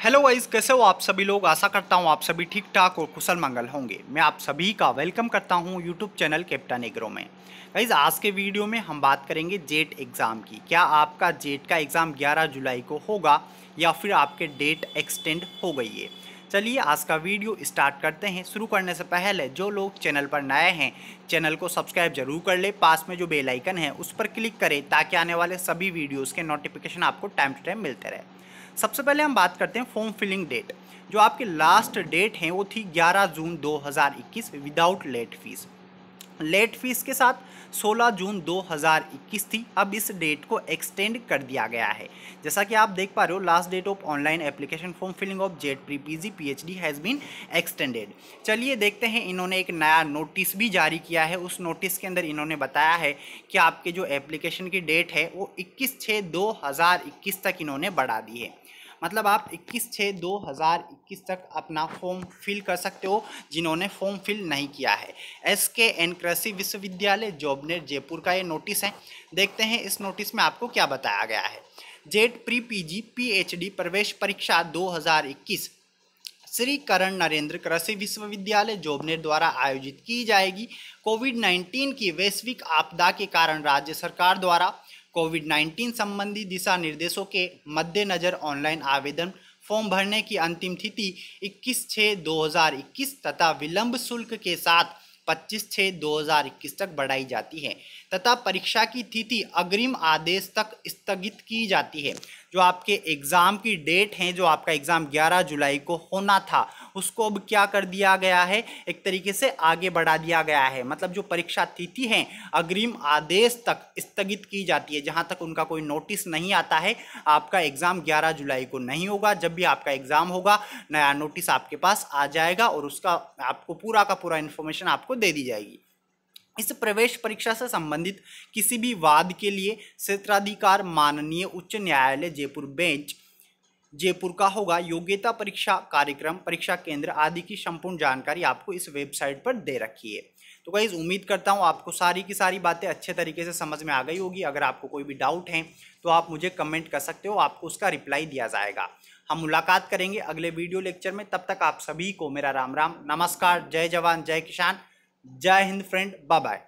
Hello guys कैसे हो आप सभी लोग? आशा करता हूँ आप सभी ठीक ठाक और कुशल मंगल होंगे। मैं आप सभी का वेलकम करता हूँ यूट्यूब चैनल कैप्टन एग्रो में। गाइस आज के वीडियो में हम बात करेंगे जेट एग्ज़ाम की। क्या आपका जेट का एग्ज़ाम 11 जुलाई को होगा या फिर आपके डेट एक्सटेंड हो गई है? चलिए आज का वीडियो स्टार्ट करते हैं। शुरू करने से पहले जो लोग चैनल पर नए हैं चैनल को सब्सक्राइब ज़रूर कर ले। पास में जो बेल आइकन है, उस पर क्लिक करें ताकि आने वाले सभी वीडियोज़ के नोटिफिकेशन आपको टाइम टू टाइम मिलते रहे। सबसे पहले हम बात करते हैं फॉर्म फिलिंग डेट जो आपके लास्ट डेट है, वो थी 11 June 2021 without late fees late fees के साथ 16 जून 2021 थी। अब इस डेट को एक्सटेंड कर दिया गया है। जैसा कि आप देख पा रहे हो last date of online application form filling of JET pre PG PhD has been extended चलिए देखते हैं, इन्होंने एक नया नोटिस भी जारी किया है। उस नोटिस के अंदर इन्होंने बताया है कि आपके जो एप्लीकेशन की डेट है, वो इक्कीस छः दो तक इन्होंने बढ़ा दी है। मतलब आप 21 छः दो हज़ार इक्कीस तक अपना फॉर्म फिल कर सकते हो, जिन्होंने फॉर्म फिल नहीं किया है। एस के एन कृषि विश्वविद्यालय जॉबनेट जयपुर का ये नोटिस है। देखते हैं इस नोटिस में आपको क्या बताया गया है। जेट प्री पीजी पीएचडी प्रवेश परीक्षा 2021 श्री करण नरेंद्र कृषि विश्वविद्यालय, जोबनेर द्वारा आयोजित की जाएगी। कोविड 19 की वैश्विक आपदा के कारण राज्य सरकार द्वारा कोविड 19 संबंधी दिशा निर्देशों के मद्देनज़र ऑनलाइन आवेदन फॉर्म भरने की अंतिम तिथि 21 छः 2021 तथा विलंब शुल्क के साथ 25 छः 2021 तक बढ़ाई जाती है तथा परीक्षा की तिथि अग्रिम आदेश तक स्थगित की जाती है। जो आपके एग्ज़ाम की डेट है, जो आपका एग्ज़ाम 11 जुलाई को होना था उसको अब क्या कर दिया गया है? एक तरीके से आगे बढ़ा दिया गया है। मतलब जो परीक्षा तिथि है, अग्रिम आदेश तक स्थगित की जाती है। जहाँ तक उनका कोई नोटिस नहीं आता है, आपका एग्ज़ाम 11 जुलाई को नहीं होगा। जब भी आपका एग्ज़ाम होगा, नया नोटिस आपके पास आ जाएगा और उसका, आपको पूरा का पूरा इन्फॉर्मेशन आपको दे दी जाएगी। इस प्रवेश परीक्षा से संबंधित किसी भी वाद के लिए क्षेत्राधिकार माननीय उच्च न्यायालय जयपुर बेंच जयपुर का होगा योग्यता परीक्षा कार्यक्रम, परीक्षा केंद्र आदि की संपूर्ण जानकारी आपको इस वेबसाइट पर दे रखी है। तो गाइज़ उम्मीद करता हूँ आपको सारी की सारी बातें अच्छे तरीके से समझ में आ गई होगी। अगर आपको कोई भी डाउट है तो आप मुझे कमेंट कर सकते हो, आपको उसका रिप्लाई दिया जाएगा। हम मुलाकात करेंगे अगले वीडियो लेक्चर में। तब तक आप सभी को मेरा राम राम। नमस्कार, जय जवान, जय किसान, जय हिंद फ्रेंड बाय बाय